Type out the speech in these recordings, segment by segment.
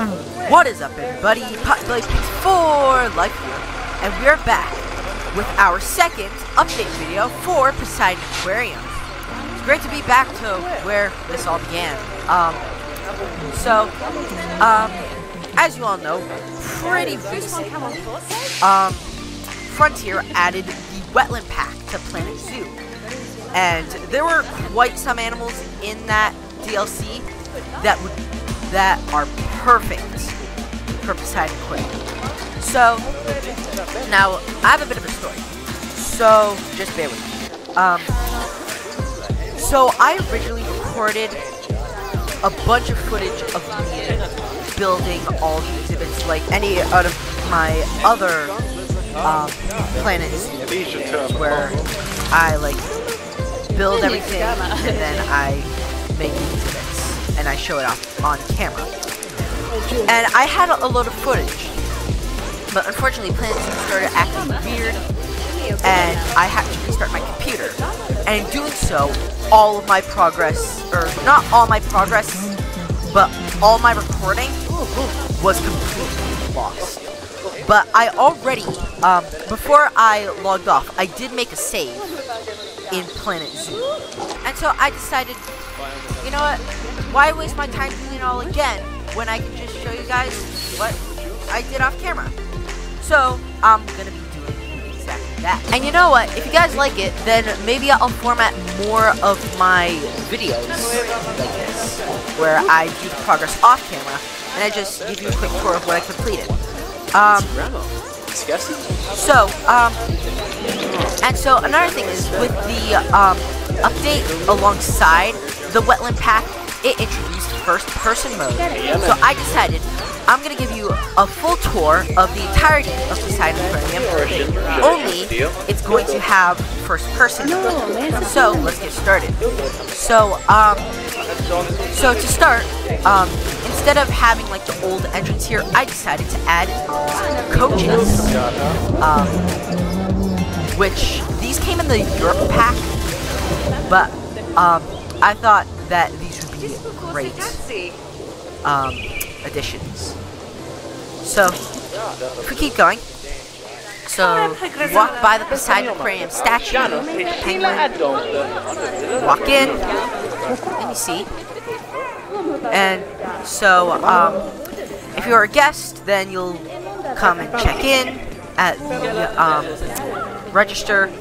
What is up, everybody? Potbelly Pigs 4 Life here, and we are back with our second update video for Poseidon Aquarium. It's great to be back to where this all began. Um, so, um, as you all know, pretty recently, um, Frontier added the wetland pack to Planet Zoo. And there were quite some animals in that DLC that would that are perfect for Poseidon Aquarium. So now I have a bit of a story. So just bear with me. Um, so I originally recorded a bunch of footage of me building all the exhibits, like any out of my other um, planets, where I like build everything and then I make and I show it off on camera. And I had a, a load of footage, but unfortunately Planet started acting weird and I had to restart my computer. And in doing so, all of my progress, or not all my progress, but all my recording was completely lost. But I already, um, before I logged off, I did make a save in Planet Zoo. And so I decided, you know what, why waste my time doing it all again when I can just show you guys what I did off camera. So I'm gonna be doing exactly that. And you know what, if you guys like it, then maybe I'll format more of my videos like this, where I do the progress off camera, and I just give you a quick tour of what I completed. Um, so, um, and so another thing is with the um, update alongside the wetland pack, it introduced first person mode. So I decided I'm gonna give you a full tour of the entirety of Poseidon Aquarium. Only it's going to have first person mode. So let's get started. So um, so to start, um, instead of having like the old entrance here, I decided to add coaches. Um, which these came in the Europe pack, but um, I thought that these great um, additions. So, if we keep going, so walk by the Poseidon Aquarium statue, penguin, walk in, and you see. And so, um, if you're a guest, then you'll come and check in at the um, register.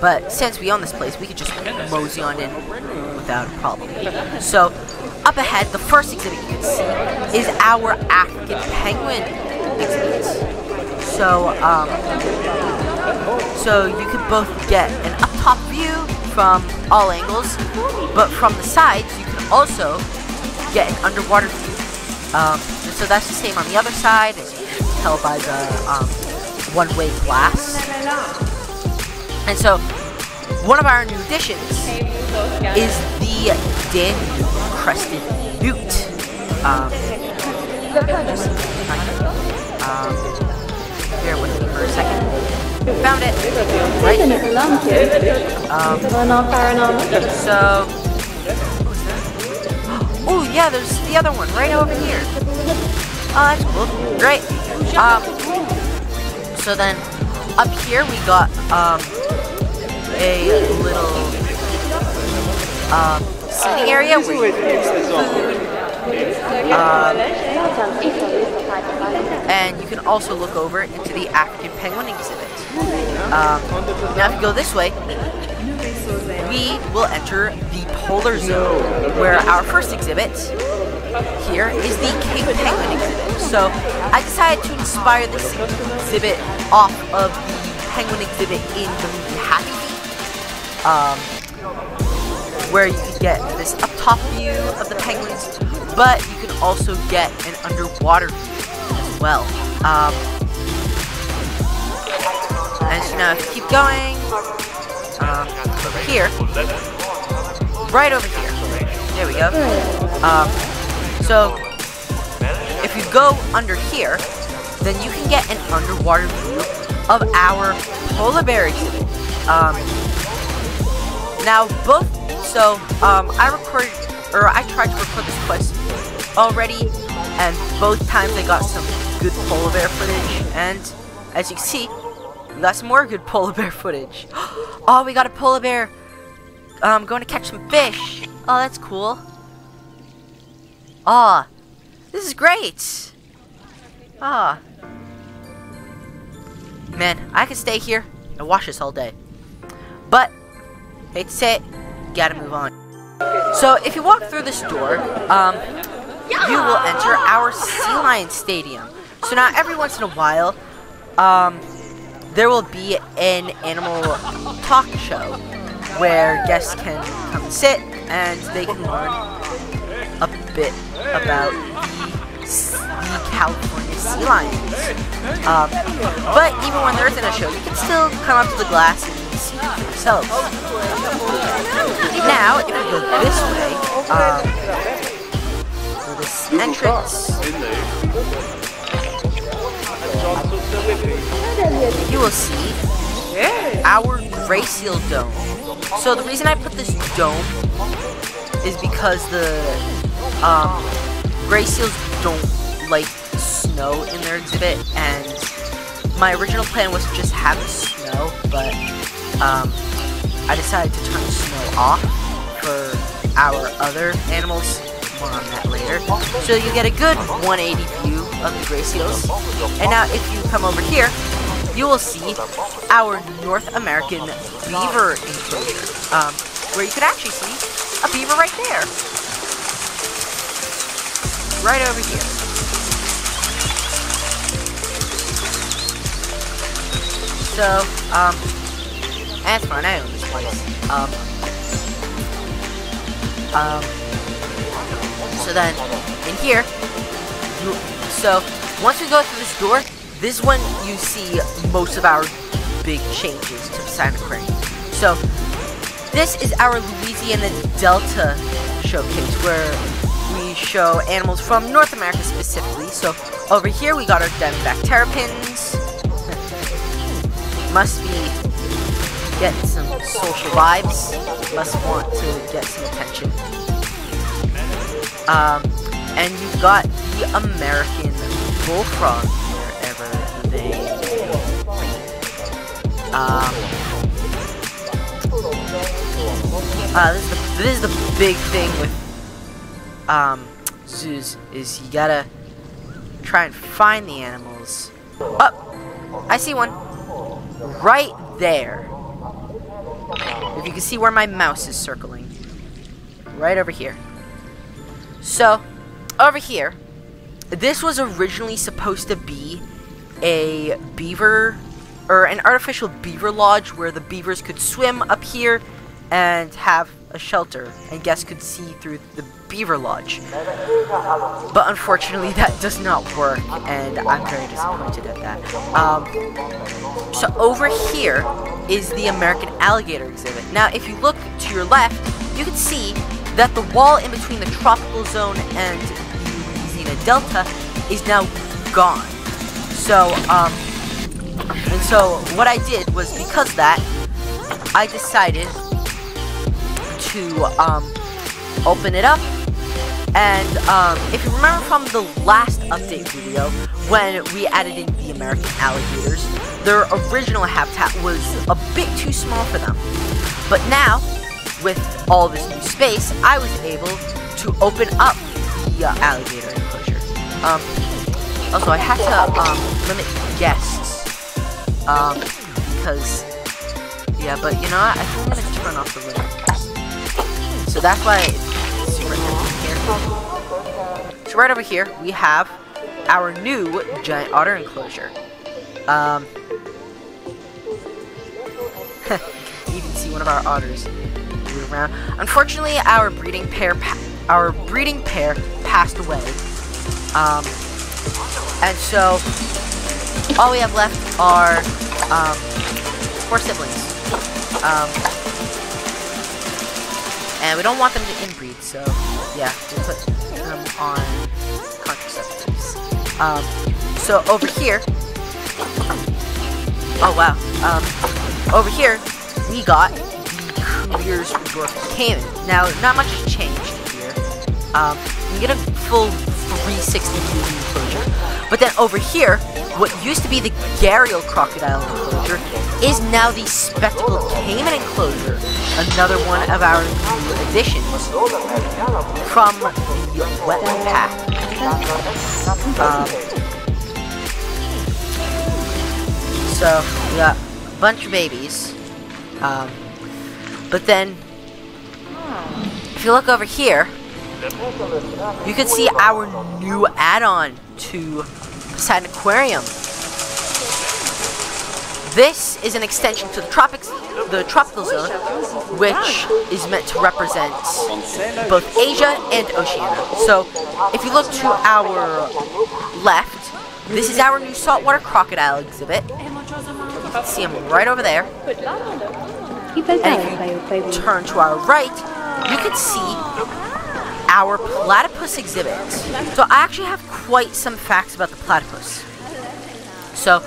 But since we own this place, we could just mosey on in without a problem. So, up ahead, the first exhibit you can see is our African penguin exhibit. So, um, so you could both get an up-top view from all angles, but from the sides, you can also get an underwater view. Um, so that's the same on the other side, as you can tell by the um, one-way glass. And so, one of our new additions is the Danube Crested Newt. Um, um, bear with me for a second. Found it. Right. Um, so, oh yeah, there's the other one right over here. Oh, that's cool. Great. Um, so then, up here we got, um, a little, um, sitting area food. Um, and you can also look over into the African penguin exhibit. Um, now if you go this way, we will enter the polar zone, where our first exhibit here is the King Penguin exhibit. So I decided to inspire this exhibit off of the penguin exhibit in the movie Happy um, where you can get this up top view of the penguins, but you can also get an underwater view as well. Um, and so now if you keep going, um, here, right over here, there we go. Um, so, if you go under here, then you can get an underwater view of our polar bear exhibit. Um, now, both, so, um, I recorded, or I tried to record this quest already and both times I got some good polar bear footage, and as you can see, we got some more good polar bear footage. oh, we got a polar bear um, going to catch some fish. Oh, that's cool. Ah, oh, this is great. Ah. Man, I could stay here and watch this all day. But, say it, gotta move on. So, if you walk through this door, um, you will enter our Sea Lion Stadium. So now, every once in a while, um, there will be an animal talk show where guests can come and sit and they can learn a bit about the California sea lions. Um, but even when there isn't a show, you can still come up to the glass and for. Now, if you go this way, um, this entrance, you will see our Gray Seal Dome. So the reason I put this dome is because the um, Gray Seals don't like snow in their exhibit, and my original plan was to just have snow, but um, I decided to turn the snow off for our other animals. More on that later. So you get a good 180 view of the gray seals. And now if you come over here, you will see our North American beaver enclosure, um, where you could actually see a beaver right there. Right over here. So, um, that's fine, I own this place. Um, um, so then, in here, you, so, once we go through this door, this one you see most of our big changes to Santa Aquarium. So, this is our Louisiana Delta showcase where we show animals from North America specifically. So, over here we got our Diamondback terrapins. Must be getting some social vibes. Must want to get some attention. Um, and you've got the American bullfrog they um uh, this is the this is the big thing with um zoos is you gotta try and find the animals. Oh, I see one right there. If you can see where my mouse is circling, right over here. So, over here, this was originally supposed to be a beaver or an artificial beaver lodge where the beavers could swim up here and have a shelter and guests could see through the beaver lodge. But unfortunately that does not work and I'm very disappointed at that. Um, so over here is the American alligator exhibit. Now if you look to your left, you can see that the wall in between the tropical zone and the Louisiana Delta is now gone. So, um, and so what I did was because that, I decided to, um, open it up. And, um, if you remember from the last update video, when we added in the American alligators, their original habitat was a bit too small for them. But now, with all this new space, I was able to open up the uh, alligator enclosure. Um, also, I had to um, limit guests. Um, because, yeah, but you know what? I think I'm gonna turn off the limit. So that's why it's super. So right over here, we have our new giant otter enclosure. Um, you can see one of our otters around. Unfortunately, our breeding pair, our breeding pair passed away. Um, and so, all we have left are um, four siblings. Um, and we don't want them to inbreed, so yeah, we put them on contraceptives. Um, so over here, oh wow, um, over here we got the Cuvier's Dwarf Caiman. Now, not much has changed here. Um, you get a full 360 view enclosure. But then over here, what used to be the Gharial crocodile is now the Spectacle Caiman enclosure, another one of our new additions from the Wetland Pack. Um, so, we got a bunch of babies. Um, but then, if you look over here, you can see our new add-on to Poseidon Aquarium. This is an extension to the tropics, the tropical zone, which is meant to represent both Asia and Oceania. So, if you look to our left, this is our new saltwater crocodile exhibit. You can see him right over there. And if you turn to our right, you can see our platypus exhibit. So I actually have quite some facts about the platypus. So,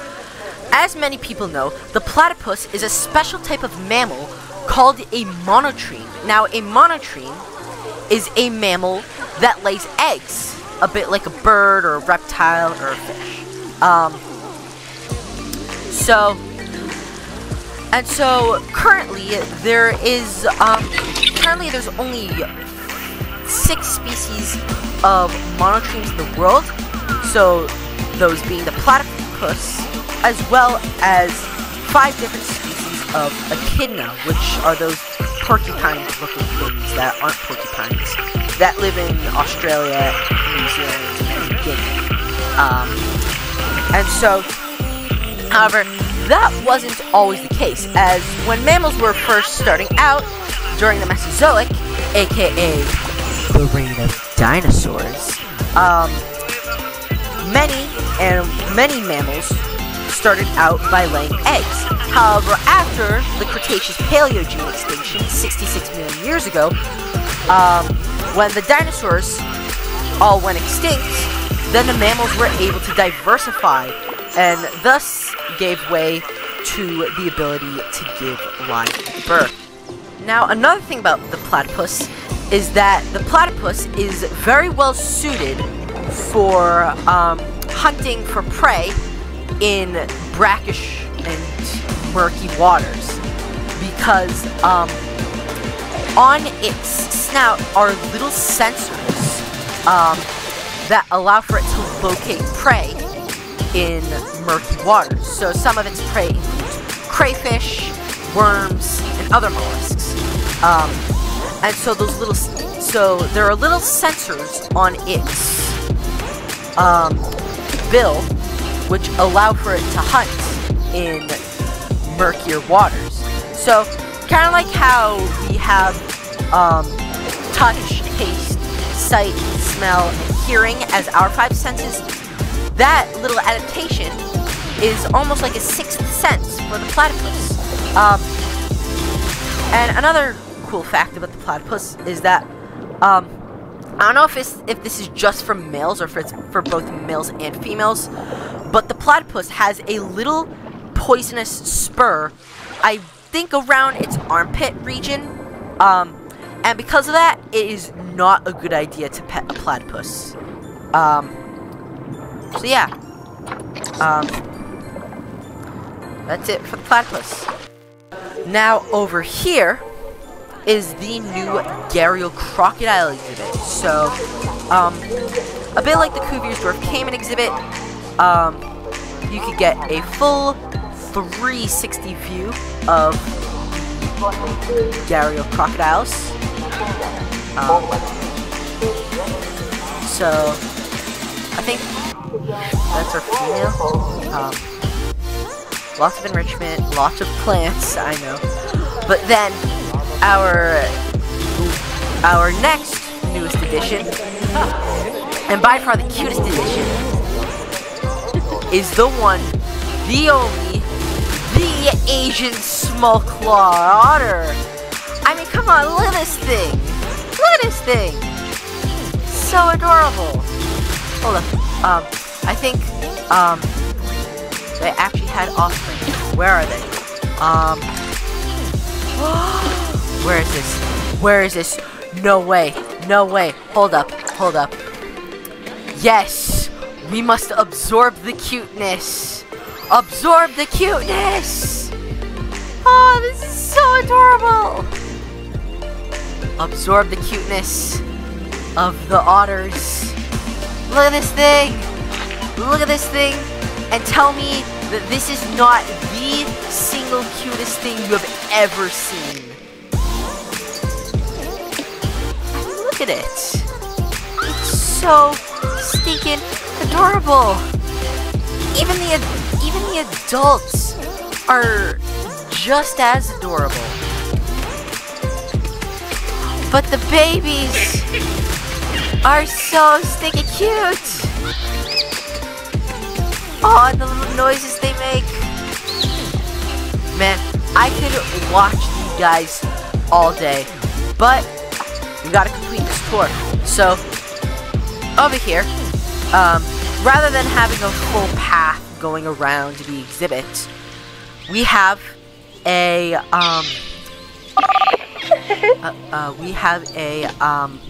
as many people know, the platypus is a special type of mammal called a monotreme. Now, a monotreme is a mammal that lays eggs, a bit like a bird or a reptile or a fish. Um, so, and so currently there is, um, currently there's only six species of monotremes in the world. So, those being the platypus, as well as five different species of echidna, which are those porcupine-looking things that aren't porcupines, that live in Australia, New Zealand, and Guinea. Um, and so, however, that wasn't always the case, as when mammals were first starting out during the Mesozoic, aka the reign of dinosaurs, um, many and many mammals started out by laying eggs. However, after the Cretaceous Paleogene extinction 66 million years ago, um, when the dinosaurs all went extinct, then the mammals were able to diversify and thus gave way to the ability to give live birth. Now, another thing about the platypus is that the platypus is very well suited for um, hunting for prey in brackish and murky waters because um, on its snout are little sensors um, that allow for it to locate prey in murky waters. So some of its prey includes crayfish, worms, and other mollusks. Um, and so those little, so there are little sensors on its um, bill which allow for it to hunt in murkier waters. So, kind of like how we have um, touch, taste, sight, smell, and hearing as our five senses, that little adaptation is almost like a sixth sense for the platypus. Um, and another cool fact about the platypus is that um, I don't know if it's, if this is just for males or if it's for both males and females, but the platypus has a little poisonous spur, I think around its armpit region. Um, and because of that, it is not a good idea to pet a platypus. Um, so yeah. Um, that's it for the platypus. Now over here is the new Gharial crocodile exhibit. So, um, a bit like the Cuvier's Dwarf Caiman exhibit, um, you could get a full 360 view of Gharial crocodiles. Um, so, I think that's our female. Um, lots of enrichment, lots of plants, I know. But then, our our next newest edition, and by far the cutest edition, is the one, the only, the Asian small claw otter. I mean, come on, look at this thing. Look at this thing. So adorable. Hold up. Um, I think, um, they actually had offspring. Where are they? Um, where is this? Where is this? No way. No way. Hold up. Hold up. Yes, we must absorb the cuteness. Absorb the cuteness. Oh, this is so adorable. Absorb the cuteness of the otters. Look at this thing. Look at this thing. And tell me that this is not the single cutest thing you have ever seen. Look at it. It's so stinking adorable. Even the even the adults are just as adorable. But the babies are so stinking cute. Oh, and the little noises they make. Man, I could watch you guys all day. But we gotta tour. So, over here, um, rather than having a full path going around the exhibit, we have a, um, uh, uh, we have a, um,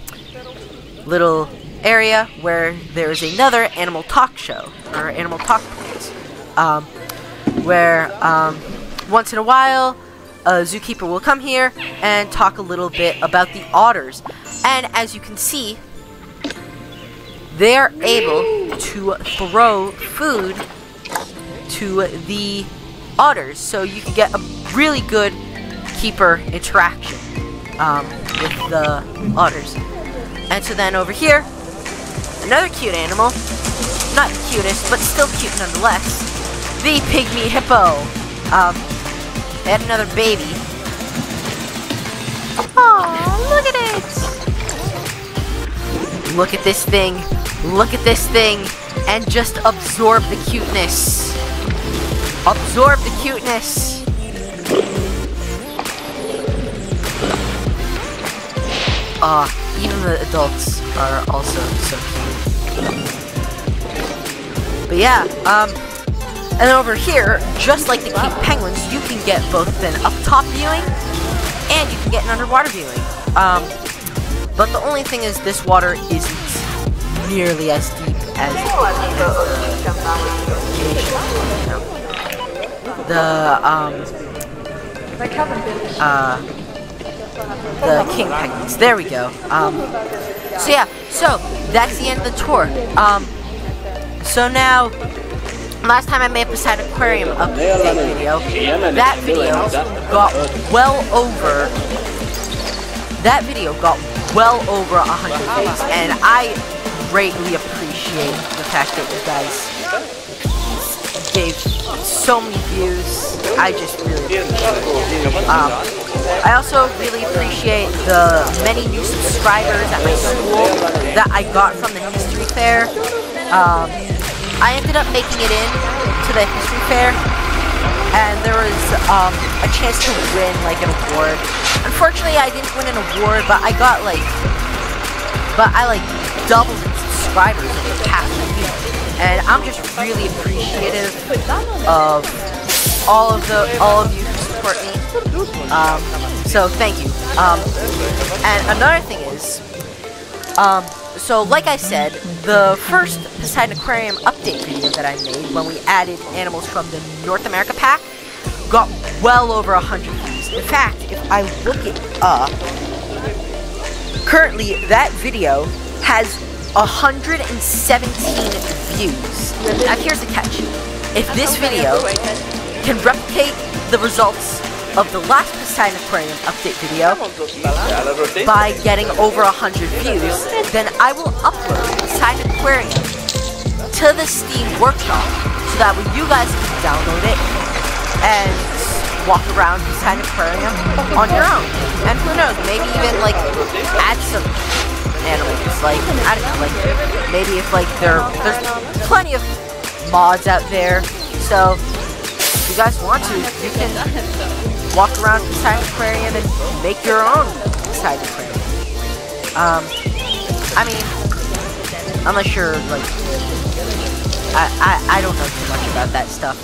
little area where there's another animal talk show, or animal talk place, um, where, um, once in a while, a zookeeper will come here and talk a little bit about the otters. And as you can see, they're able to throw food to the otters. So you can get a really good keeper interaction um, with the otters. And so then over here, another cute animal. Not the cutest, but still cute nonetheless. The pygmy hippo. Um, they had another baby. Oh, look at it! Look at this thing. Look at this thing. And just absorb the cuteness. Absorb the cuteness. Ah, uh, even the adults are also so cute. But yeah, um, and over here, just like the King Penguins, you can get both an up-top viewing and you can get an underwater viewing. Um, but the only thing is this water isn't nearly as deep as, as the, um, uh, the king penguins. There we go. Um, so yeah, so that's the end of the tour. Um, so now, last time I made Poseidon Aquarium update video, that video got well over, that video got well over hundred views, and I greatly appreciate the fact that you guys gave so many views. I just really appreciate. Um, I also really appreciate the many new subscribers at my school that I got from the history fair. Um, I ended up making it in to the history fair, and there was um, a chance to win like an award. Unfortunately, I didn't win an award, but I got like, but I like doubled in subscribers in the past week, and I'm just really appreciative of all of the all of you who support me. Um, so thank you. Um, and another thing is, um, so like I said, the first Poseidon Aquarium update video that I made when we added animals from the North America pack got well over 100 views. In fact, if I look it up, currently that video has 117 views. Now here's the catch. If this video can replicate the results of the last Poseidon Aquarium update video by getting over 100 views, then I will upload Poseidon Aquarium to the Steam Workshop so that way you guys can download it and walk around Poseidon Aquarium on your own. And who knows, maybe even like add some animals. Like I don't know, like maybe if like there there's plenty of mods out there, so if you guys want to, you can walk around Poseidon Aquarium and make your own Poseidon Aquarium. Um, I mean, unless you're like, I, I, I don't know too much about that stuff.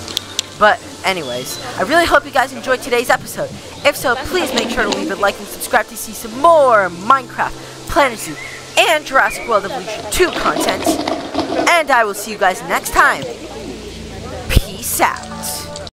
But anyways, I really hope you guys enjoyed today's episode. If so, please make sure to leave a like and subscribe to see some more Minecraft, Planet Zoo, and Jurassic World Evolution 2 content. And I will see you guys next time.